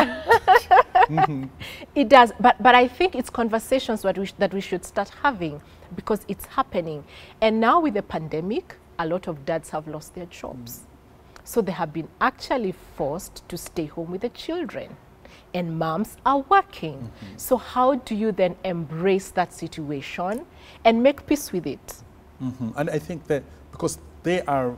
mm -hmm. It does. But, but I think it's conversations that we, that we should start having because it's happening. And now with the pandemic, a lot of dads have lost their jobs. Mm. So they have been actually forced to stay home with the children. And moms are working. Mm -hmm. So how do you then embrace that situation and make peace with it? Mm -hmm. And I think that because they are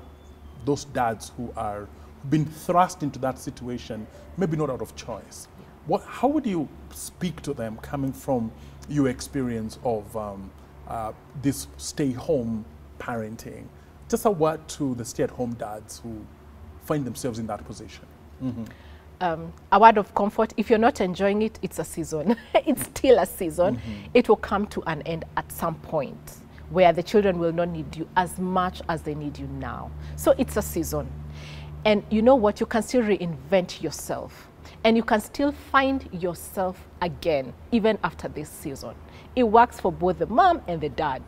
those dads who are been thrust into that situation, maybe not out of choice. What, how would you speak to them coming from your experience of um, uh, this stay home parenting? Just a word to the stay-at-home dads who find themselves in that position. Mm -hmm. um, a word of comfort, if you're not enjoying it, it's a season. [laughs] it's still a season. Mm -hmm. It will come to an end at some point where the children will not need you as much as they need you now. So it's a season. And you know what? You can still reinvent yourself. And you can still find yourself again, even after this season. It works for both the mom and the dad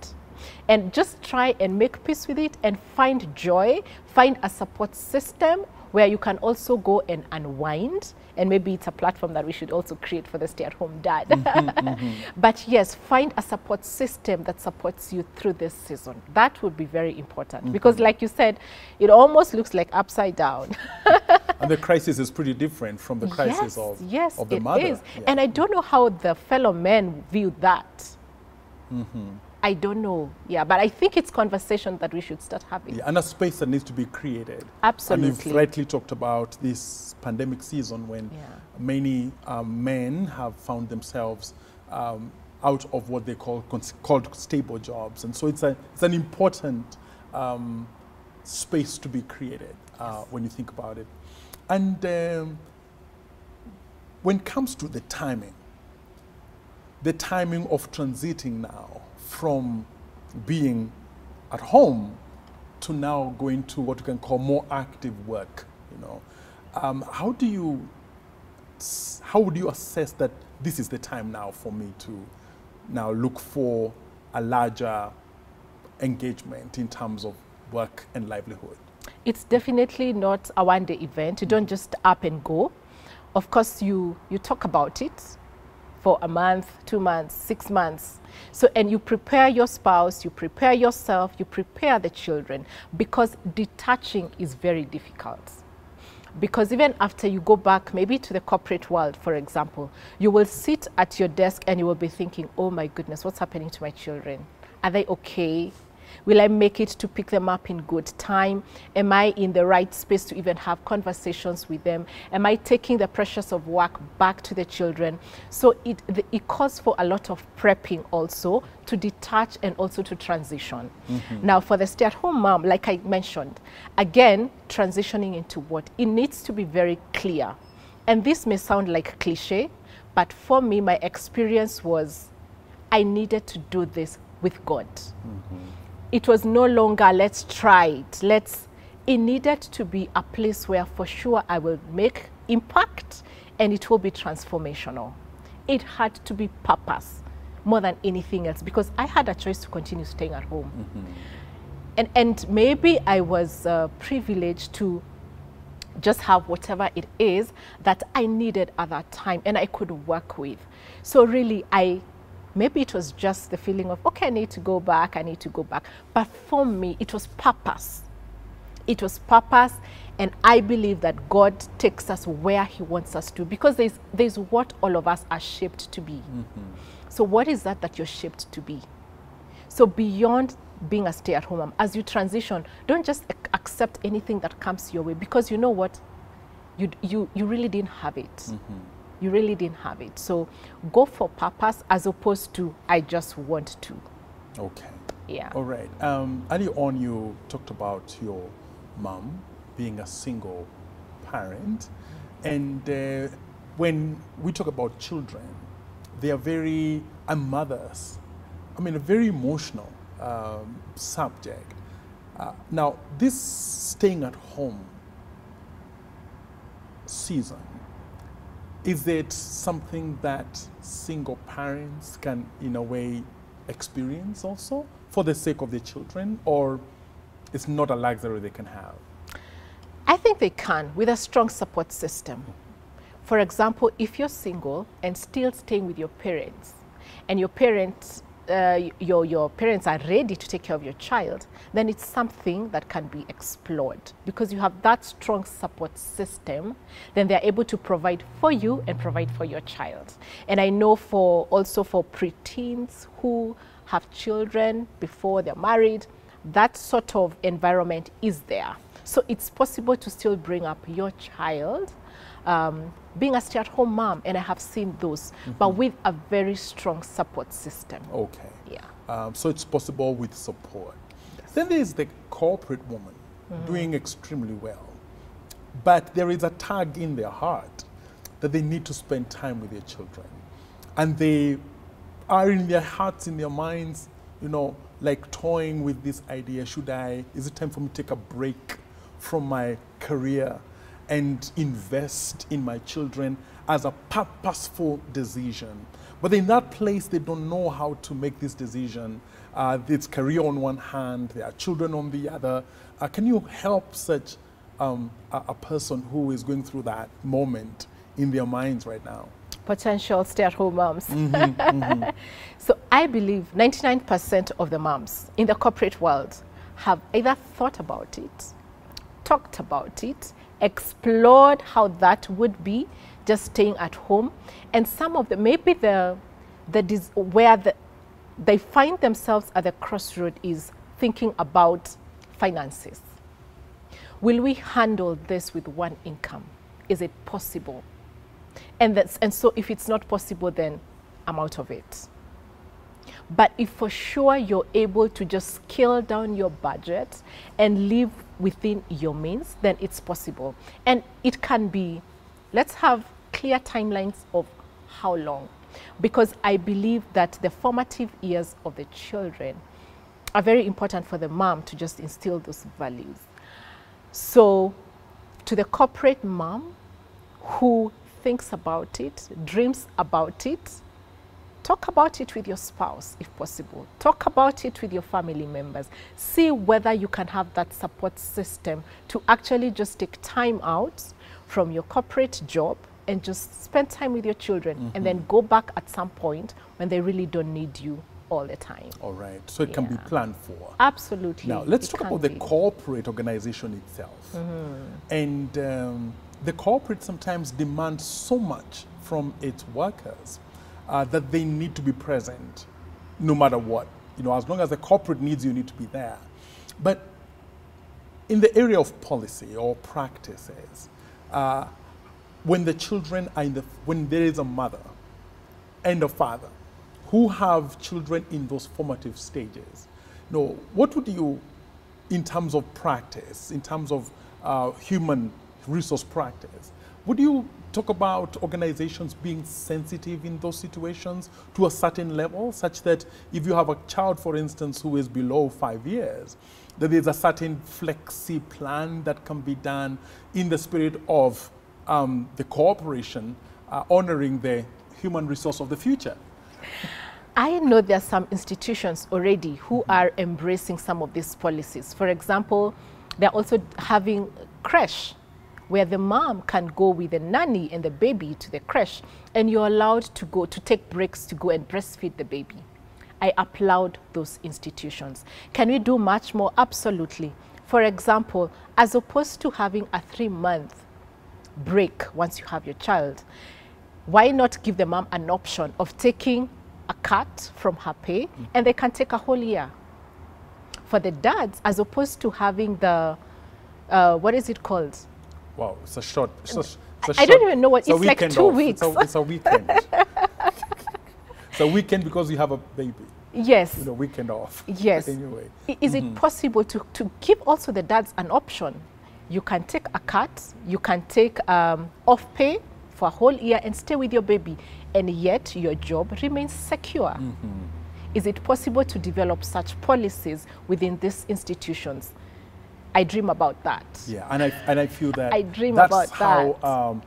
and just try and make peace with it and find joy, find a support system where you can also go and unwind and maybe it's a platform that we should also create for the stay-at-home dad. Mm -hmm, [laughs] mm -hmm. But yes, find a support system that supports you through this season. That would be very important mm -hmm. because like you said, it almost looks like upside down. [laughs] and the crisis is pretty different from the crisis yes, of, yes, of the it mother. Is. Yeah. And I don't know how the fellow men view that. I don't know. Yeah, but I think it's conversation that we should start having. Yeah, and a space that needs to be created. Absolutely. And you've rightly talked about this pandemic season when yeah. many um, men have found themselves um, out of what they call called stable jobs, and so it's a it's an important um, space to be created uh, when you think about it. And um, when it comes to the timing, the timing of transiting now from being at home to now going to what you can call more active work, you know. Um, how do you, how would you assess that this is the time now for me to now look for a larger engagement in terms of work and livelihood? It's definitely not a one-day event. You don't just up and go. Of course, you, you talk about it for a month, two months, six months. So, and you prepare your spouse, you prepare yourself, you prepare the children because detaching is very difficult. Because even after you go back, maybe to the corporate world, for example, you will sit at your desk and you will be thinking, oh my goodness, what's happening to my children? Are they okay? Will I make it to pick them up in good time? Am I in the right space to even have conversations with them? Am I taking the pressures of work back to the children? So it, the, it calls for a lot of prepping also to detach and also to transition. Mm -hmm. Now for the stay-at-home mom, like I mentioned, again, transitioning into what? It needs to be very clear. And this may sound like cliche, but for me, my experience was I needed to do this with God. Mm -hmm it was no longer let's try it let's it needed to be a place where for sure I will make impact and it will be transformational it had to be purpose more than anything else because I had a choice to continue staying at home mm -hmm. and, and maybe I was uh, privileged to just have whatever it is that I needed at that time and I could work with. So really, I maybe it was just the feeling of, okay, I need to go back, I need to go back. But for me, it was purpose. It was purpose, and I believe that God takes us where He wants us to because there's, there's what all of us are shaped to be. Mm -hmm. So, what is that that you're shaped to be? So, beyond being a stay at home mom, as you transition, don't just accept anything that comes your way because you know what? You, you, you really didn't have it. Mm -hmm you really didn't have it. So go for purpose as opposed to I just want to. Okay. Yeah. All right. Um, earlier on, you talked about your mom being a single parent. And uh, when we talk about children, they are very, and mothers, I mean, a very emotional um, subject. Uh, now, this staying at home season is it something that single parents can, in a way, experience also for the sake of their children, or it's not a luxury they can have? I think they can with a strong support system. For example, if you're single and still staying with your parents, and your parents uh, your, your parents are ready to take care of your child, then it's something that can be explored. Because you have that strong support system, then they're able to provide for you and provide for your child. And I know for also for preteens who have children before they're married, that sort of environment is there. So it's possible to still bring up your child um, being a stay-at-home mom, and I have seen those, mm -hmm. but mm-hmm. with a very strong support system. Okay. Yeah. Um, so it's possible with support. Yes. Then there's the corporate woman mm -hmm. doing extremely well, but there is a tug in their heart that they need to spend time with their children, and they are in their hearts, in their minds, you know, like toying with this idea: Should I? Is it time for me to take a break from my career? And invest in my children as a purposeful decision. But in that place, they don't know how to make this decision. Uh, it's career on one hand, there are children on the other. Uh, can you help such um, a, a, person who is going through that moment in their minds right now? Potential stay-at-home moms. Mm -hmm, [laughs] mm -hmm. So I believe 99% of the moms in the corporate world have either thought about it, talked about it, explored how that would be just staying at home. And some of them, maybe the, the where the, they find themselves at the crossroad is thinking about finances. Will we handle this with one income? Is it possible? And, that's, and so if it's not possible, then I'm out of it. But if for sure you're able to just scale down your budget and live within your means, then it's possible. And it can be, let's have clear timelines of how long. Because I believe that the formative years of the children are very important for the mom to just instill those values. So to the corporate mom who thinks about it, dreams about it, Talk about it with your spouse, if possible. Talk about it with your family members. See whether you can have that support system to actually just take time out from your corporate job and just spend time with your children mm -hmm. and then go back at some point when they really don't need you all the time. All right. So it yeah. can be planned for. Absolutely. Now, let's talk about be. the corporate organization itself. Mm -hmm. And um, the corporate sometimes demands so much from its workers uh, that they need to be present no matter what. You know, as long as the corporate needs you, need to be there. But in the area of policy or practices, uh, when the children are in the, when there is a mother and a father who have children in those formative stages, you know, what would you, in terms of practice, in terms of uh, human resource practice, would you talk about organizations being sensitive in those situations to a certain level, such that if you have a child, for instance, who is below five years, that there's a certain flexi plan that can be done in the spirit of um, the cooperation uh, honoring the human resource of the future? I know there are some institutions already who are embracing some of these policies. For example, they're also having creche where the mom can go with the nanny and the baby to the creche and you're allowed to go to take breaks to go and breastfeed the baby. I applaud those institutions. Can we do much more? Absolutely. For example, as opposed to having a three month break once you have your child, why not give the mom an option of taking a cut from her pay mm. and they can take a whole year? For the dads, as opposed to having the, uh, what is it called? Wow, it's a short. It's a, it's a I short, don't even know what it's, it's like two off. weeks. It's a, it's a weekend. [laughs] it's a weekend because you have a baby. Yes. You know, weekend off. Yes. Anyway. Is mm -hmm. it mm-hmm. possible to, to give also the dads an option? You can take a cut, you can take um, off pay for a whole year and stay with your baby, and yet your job remains secure. Mm -hmm. Is it possible to develop such policies within these institutions? I dream about that. Yeah, and I, and I feel that I dream that's about how, that. Um,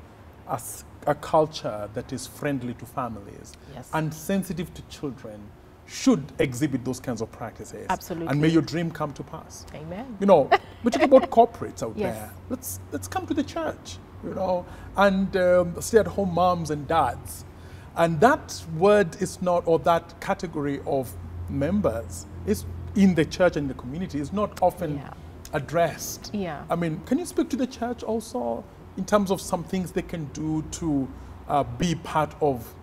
a, a culture that is friendly to families yes. and sensitive to children should exhibit those kinds of practices. Absolutely. And may your dream come to pass. Amen. You know, [laughs] we talk about corporates out yes. there. Let's, let's come to the church, you know, and um, stay at home moms and dads. And that word is not, or that category of members is in the church and the community is not often yeah. Addressed. Yeah. I mean, can you speak to the church also in terms of some things they can do to uh, be part of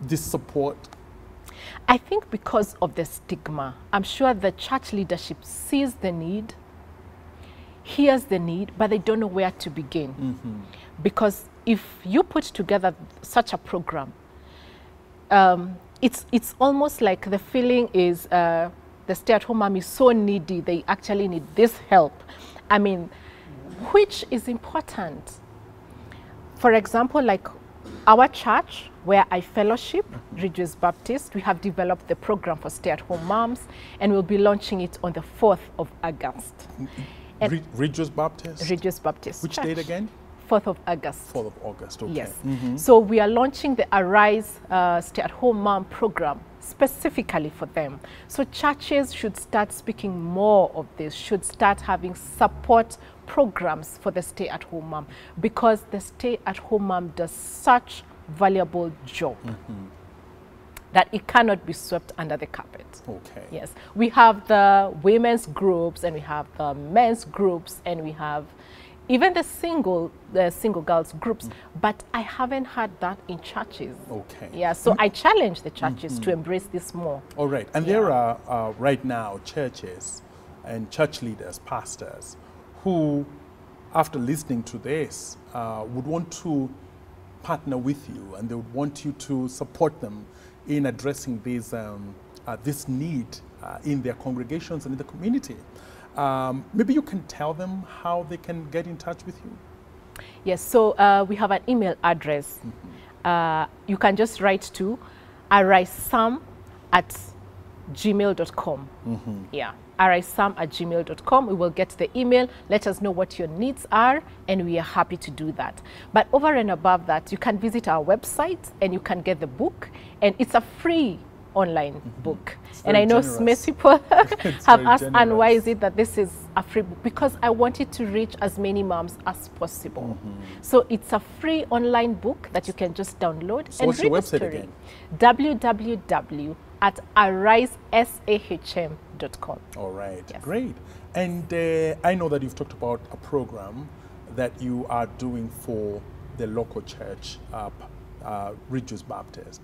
this support? I think because of the stigma, I'm sure the church leadership sees the need, hears the need, but they don't know where to begin. Mm -hmm. Because if you put together such a program, um, it's, it's almost like the feeling is uh, the stay-at-home mom is so needy, they actually need this help. I mean, which is important. For example, like our church, where I fellowship, Ridgeways Baptist, we have developed the program for stay-at-home moms, and we'll be launching it on the 4th of August. Mm-hmm. Ridgeways Baptist? Ridgeways Baptist Which church. date again? 4th of August. 4th of August, okay. Yes. Mm -hmm. So we are launching the Arise uh, Stay-at-Home Mom program specifically for them. So churches should start speaking more of this, should start having support programs for the stay-at-home mom because the stay-at-home mom does such valuable job mm -hmm. that it cannot be swept under the carpet. Okay. Yes. We have the women's groups and we have the men's groups and we have even the single the single girls groups mm. but i haven't had that in churches okay yeah so mm. i challenge the churches mm -hmm. to embrace this more all right and yeah. there are uh, right now churches and church leaders pastors who after listening to this uh, would want to partner with you and they would want you to support them in addressing this, um, uh, this need uh, in their congregations and in the community. Um, maybe you can tell them how they can get in touch with you. Yes, so uh, we have an email address. Mm -hmm. you can just write to arisesahm at gmail.com. Mm -hmm. Yeah risam at gmail.com. We will get the email. Let us know what your needs are, and we are happy to do that. But over and above that, you can visit our website and you can get the book, and it's a free online mm -hmm. book. And I know many [laughs] people [laughs] have asked, and why is it that this is a free book? Because I wanted to reach as many moms as possible. Mm -hmm. So it's a free online book that you can just download so and what's read your website again? www at arisesahm.com. All right, yes. great. And uh, I know that you've talked about a program that you are doing for the local church, uh, uh, Baptist.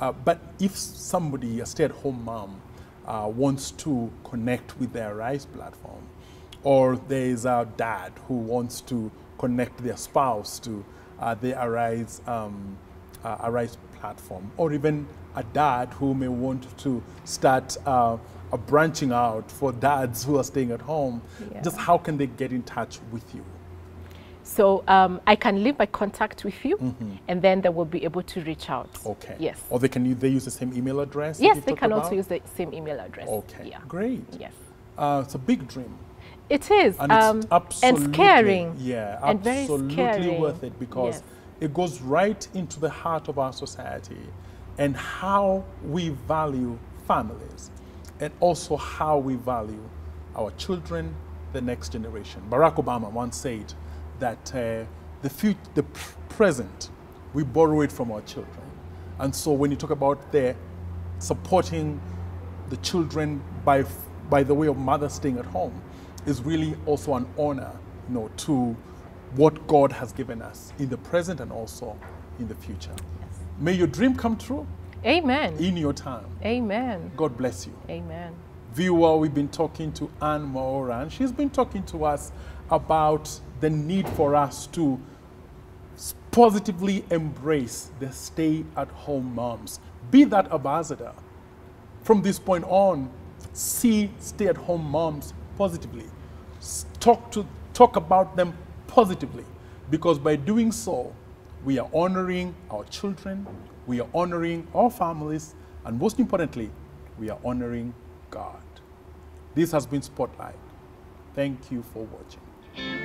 Uh, but if somebody, a stay-at-home mom, uh, wants to connect with the Arise platform, or there is a dad who wants to connect their spouse to uh, the Arise, um, Arise platform, or even a dad who may want to start uh, a branching out for dads who are staying at home, yeah. just how can they get in touch with you? So um, I can leave my contact with you, mm -hmm. and then they will be able to reach out. Okay. Yes. Or they can use, they use the same email address. Yes, they can about? also use the same email address. Okay. Yeah. Great. Yes. Uh, it's a big dream. It is. And um, it's absolutely, and scaring. Yeah, and absolutely very scary. worth it because yes. it goes right into the heart of our society and how we value families and also how we value our children, the next generation. Barack Obama once said that uh, the, future, the present, we borrow it from our children. And so when you talk about the supporting the children by, f- by the way of mother staying at home is really also an honor you know, to what God has given us in the present and also in the future. May your dream come true Amen. in your time. Amen. God bless you. Amen. Viewer, we've been talking to Anne Mwaura. She's been talking to us about the need for us to positively embrace the stay at home moms. Be that ambassador. From this point on, see stay at home moms positively. Talk, to, talk about them positively. Because by doing so, we are honoring our children, we are honoring our families, and most importantly, we are honoring God. This has been Spotlight. Thank you for watching.